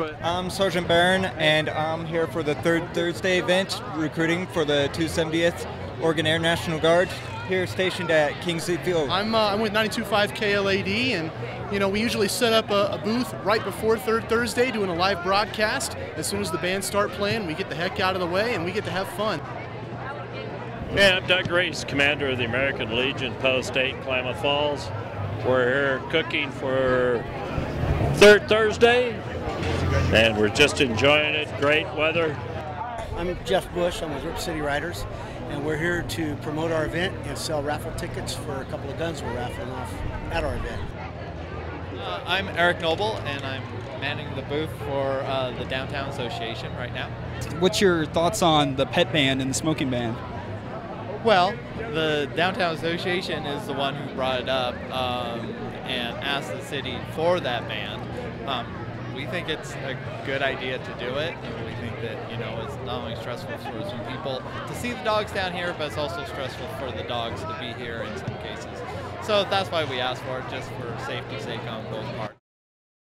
I'm Sergeant Barron, and I'm here for the third Thursday event, recruiting for the 270th Oregon Air National Guard, here stationed at Kingsley Field. I'm, uh, I'm with 92.5 KLAD, and you know we usually set up a, a, booth right before Third Thursday, doing a live broadcast. As soon as the bands start playing, we get the heck out of the way, and we get to have fun. Yeah, I'm Doug Grace, commander of the American Legion Post 8 Klamath Falls. We're here cooking for Third Thursday, and we're just enjoying it. Great weather. I'm Jeff Bush. I'm with Rip City Riders, and we're here to promote our event and sell raffle tickets for a couple of guns we're raffling off at our event. Uh, I'm Eric Noble, and I'm manning the booth for uh, the Downtown Association right now. What's your thoughts on the pet ban and the smoking ban? Well, the Downtown Association is the one who brought it up um, and asked the city for that ban. Um, we think it's a good idea to do it, and we think that you know it's not only stressful for some people to see the dogs down here, but it's also stressful for the dogs to be here in some cases. So that's why we asked for it, just for safety's sake on both parts.